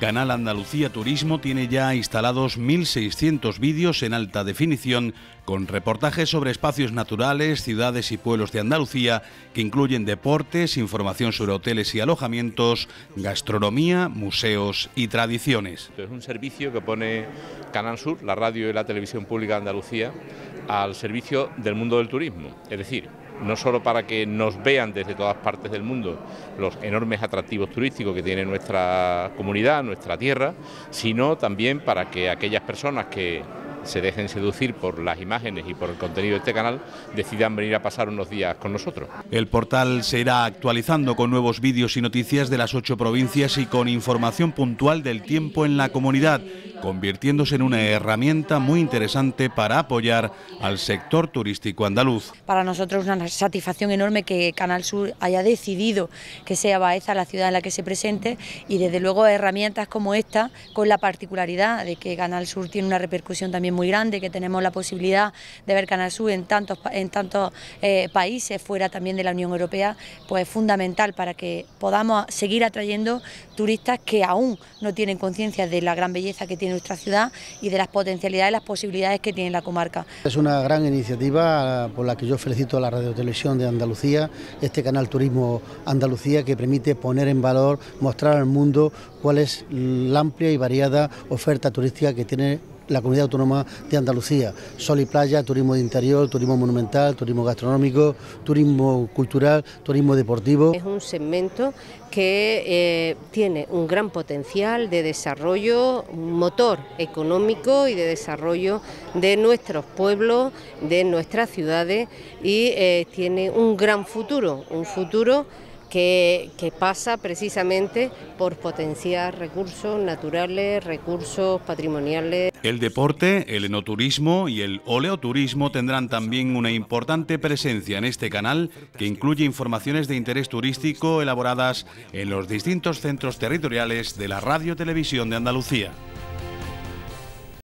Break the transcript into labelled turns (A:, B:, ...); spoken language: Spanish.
A: Canal Andalucía Turismo tiene ya instalados 1.600 vídeos en alta definición con reportajes sobre espacios naturales, ciudades y pueblos de Andalucía que incluyen deportes, información sobre hoteles y alojamientos, gastronomía, museos y tradiciones.
B: Es un servicio que pone Canal Sur, la radio y la televisión pública de Andalucía, al servicio del mundo del turismo. Es decir, no solo para que nos vean desde todas partes del mundo los enormes atractivos turísticos que tiene nuestra comunidad, nuestra tierra, sino también para que aquellas personas que se dejen seducir por las imágenes y por el contenido de este canal, decidan venir a pasar unos días con nosotros.
A: El portal se irá actualizando con nuevos vídeos y noticias de las ocho provincias y con información puntual del tiempo en la comunidad convirtiéndose en una herramienta muy interesante para apoyar al sector turístico andaluz.
C: Para nosotros es una satisfacción enorme que Canal Sur haya decidido que sea Baeza la ciudad en la que se presente y desde luego herramientas como esta, con la particularidad de que Canal Sur tiene una repercusión también muy grande, que tenemos la posibilidad de ver Canal Sur en tantos, en tantos eh, países fuera también de la Unión Europea, pues es fundamental para que podamos seguir atrayendo turistas que aún no tienen conciencia de la gran belleza que tiene nuestra ciudad y de las potencialidades las posibilidades que tiene la comarca.
D: Es una gran iniciativa por la que yo felicito a la Radio Televisión de Andalucía, este canal Turismo Andalucía que permite poner en valor, mostrar al mundo cuál es la amplia y variada oferta turística que tiene la comunidad autónoma de Andalucía. Sol y playa, turismo de interior, turismo monumental, turismo gastronómico, turismo cultural, turismo deportivo.
E: Es un segmento que eh, tiene un gran potencial de desarrollo, un motor económico y de desarrollo de nuestros pueblos, de nuestras ciudades y eh, tiene un gran futuro, un futuro que, pasa precisamente por potenciar recursos naturales, recursos patrimoniales.
A: El deporte, el enoturismo y el oleoturismo tendrán también una importante presencia en este canal que incluye informaciones de interés turístico elaboradas en los distintos centros territoriales de la Radio Televisión de Andalucía.